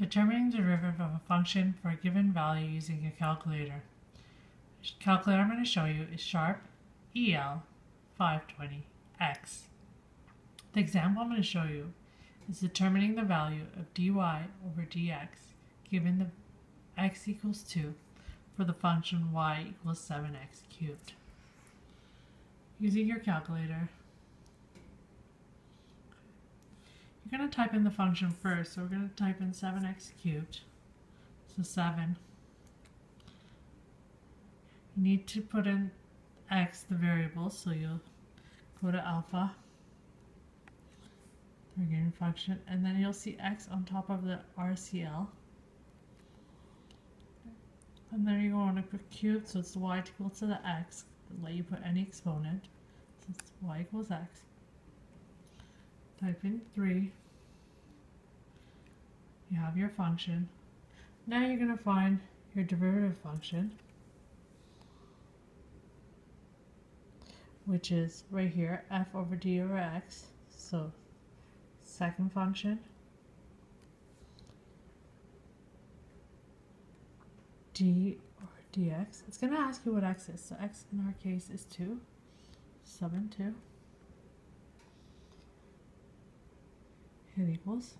Determining the derivative of a function for a given value using a calculator. The calculator I'm going to show you is Sharp EL 520X. The example I'm going to show you is determining the value of dy over dx given the x equals 2 for the function y equals 7x cubed. Using your calculator, You're going to type in the function first. So we're going to type in 7x cubed. So 7. You need to put in x, the variable, so you'll go to alpha, given function, and then you'll see x on top of the RCL. And then you go on to put cube, so it's y equal to the x. Let you put any exponent, since y equals x. Type in 3 you have your function. Now you're going to find your derivative function, which is right here, f over d over x. So second function, d over dx. It's going to ask you what x is. So x in our case is 2, sub and 2. Hit equals.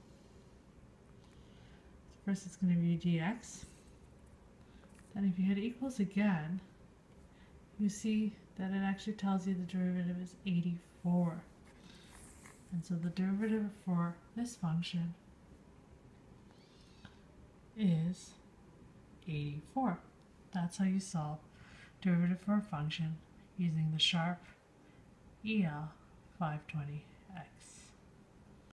First it's going to be dx. Then if you hit equals again, you see that it actually tells you the derivative is 84. And so the derivative for this function is 84. That's how you solve derivative for a function using the Sharp EL 520